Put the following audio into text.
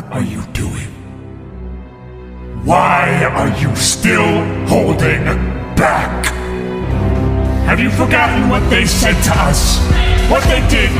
What are you doing? Why are you still holding back? Have you forgotten what they said to us? What they did